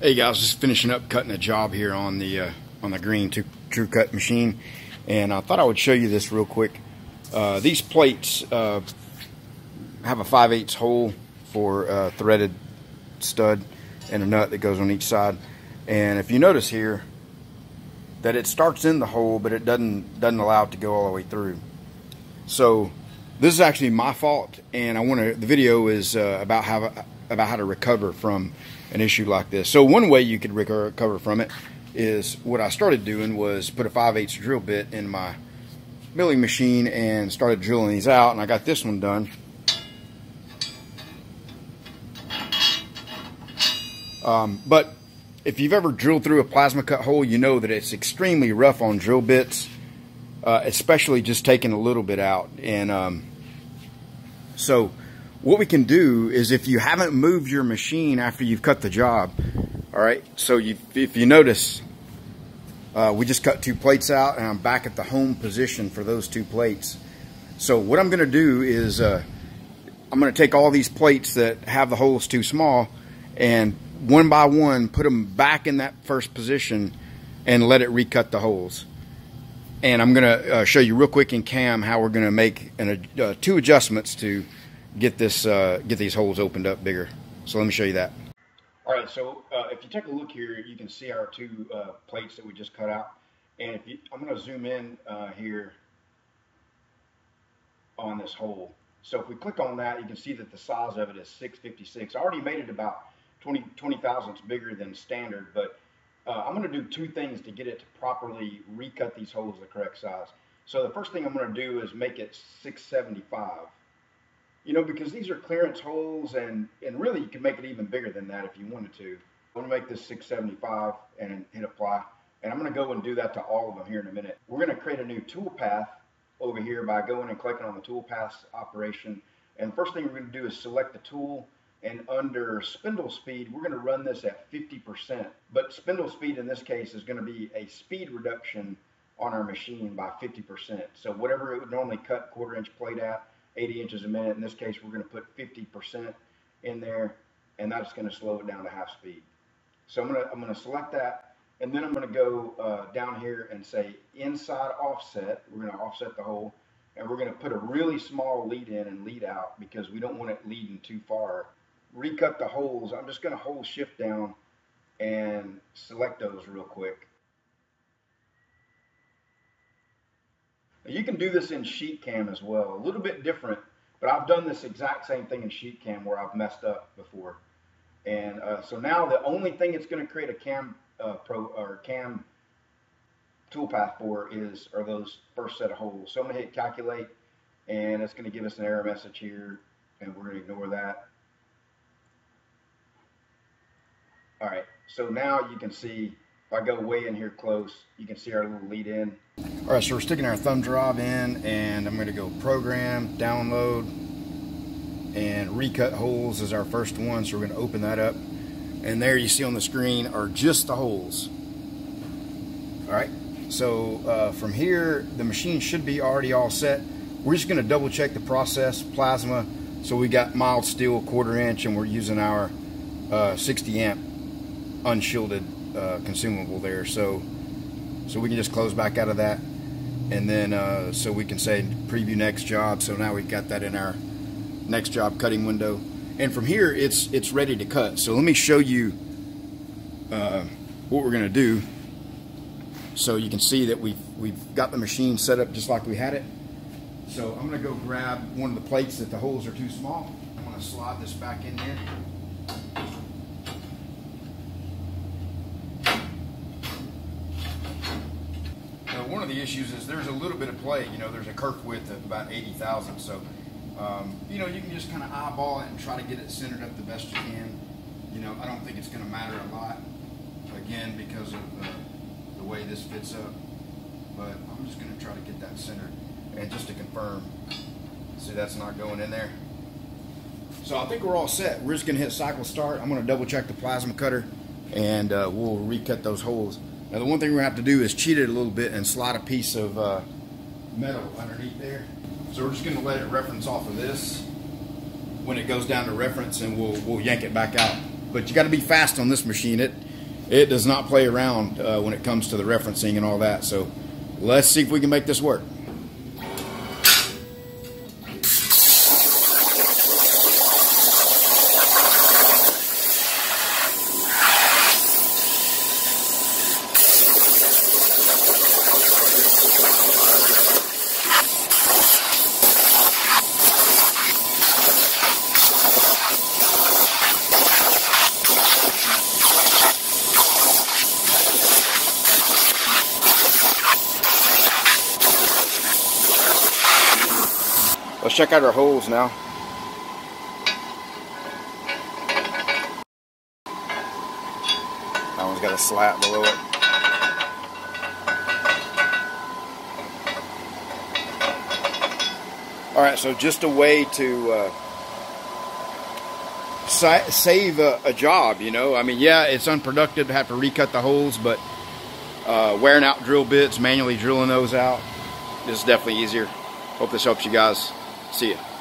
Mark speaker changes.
Speaker 1: Hey guys, just finishing up cutting a job here on the uh, on the green true cut machine, and I thought I would show you this real quick. Uh, these plates uh, have a 5 8 hole for a threaded stud and a nut that goes on each side. And if you notice here, that it starts in the hole, but it doesn't doesn't allow it to go all the way through. So this is actually my fault, and I want to. The video is uh, about how about how to recover from an issue like this. So one way you could recover from it is what I started doing was put a 5 8 drill bit in my milling machine and started drilling these out, and I got this one done. Um, but if you've ever drilled through a plasma cut hole, you know that it's extremely rough on drill bits, uh, especially just taking a little bit out. And um, so what we can do is if you haven't moved your machine after you've cut the job, all right, so you, if you notice, uh, we just cut two plates out and I'm back at the home position for those two plates. So what I'm gonna do is uh, I'm gonna take all these plates that have the holes too small and one by one put them back in that first position and let it recut the holes. And I'm gonna uh, show you real quick in cam how we're gonna make an, uh, two adjustments to get this uh, get these holes opened up bigger. So let me show you that. All right, so uh, if you take a look here, you can see our two uh, plates that we just cut out. And if you, I'm going to zoom in uh, here on this hole. So if we click on that, you can see that the size of it is 656. I already made it about 20, 20 thousandths bigger than standard, but uh, I'm going to do two things to get it to properly recut these holes the correct size. So the first thing I'm going to do is make it 675 you know, because these are clearance holes and, and really you can make it even bigger than that if you wanted to. I'm gonna make this 675 and hit apply. And I'm gonna go and do that to all of them here in a minute. We're gonna create a new tool path over here by going and clicking on the tool path operation. And the first thing we're gonna do is select the tool and under spindle speed, we're gonna run this at 50%. But spindle speed in this case is gonna be a speed reduction on our machine by 50%. So whatever it would normally cut quarter inch plate at, 80 inches a minute. In this case, we're going to put 50% in there, and that's going to slow it down to half speed. So I'm going to, I'm going to select that, and then I'm going to go uh, down here and say inside offset. We're going to offset the hole, and we're going to put a really small lead in and lead out because we don't want it leading too far. Recut the holes. I'm just going to hold shift down and select those real quick. You can do this in SheetCam as well, a little bit different, but I've done this exact same thing in SheetCam where I've messed up before. And uh, so now the only thing it's going to create a cam uh, pro or cam toolpath for is are those first set of holes. So I'm going to hit calculate, and it's going to give us an error message here, and we're going to ignore that. All right, so now you can see if I go way in here close, you can see our little lead in. All right, so we're sticking our thumb drive in and I'm gonna go program, download, and recut holes is our first one. So we're gonna open that up. And there you see on the screen are just the holes. All right, so uh, from here, the machine should be already all set. We're just gonna double check the process, plasma. So we got mild steel quarter inch and we're using our uh, 60 amp unshielded uh, consumable there. So, so we can just close back out of that. And then uh, so we can say preview next job. So now we've got that in our next job cutting window. And from here it's it's ready to cut. So let me show you uh, what we're gonna do. So you can see that we've we've got the machine set up just like we had it. So I'm gonna go grab one of the plates that the holes are too small. I'm gonna slide this back in there one of the issues is there's a little bit of play. You know, there's a kerf width of about 80,000. So, um, you know, you can just kind of eyeball it and try to get it centered up the best you can. You know, I don't think it's going to matter a lot, again, because of uh, the way this fits up. But I'm just going to try to get that centered. And just to confirm, see that's not going in there. So I think we're all set. We're just going to hit cycle start. I'm going to double check the plasma cutter and uh, we'll recut those holes. Now the one thing we're gonna have to do is cheat it a little bit and slide a piece of uh, metal underneath there. So we're just gonna let it reference off of this when it goes down to reference and we'll, we'll yank it back out but you got to be fast on this machine. It it does not play around uh, when it comes to the referencing and all that. So let's see if we can make this work. Let's check out our holes now. That one's got a slat below it. All right, so just a way to uh, save a, a, job, you know. I mean, yeah, it's unproductive to have to recut the holes, but uh, wearing out drill bits, manually drilling those out, is definitely easier. Hope this helps you guys. See ya.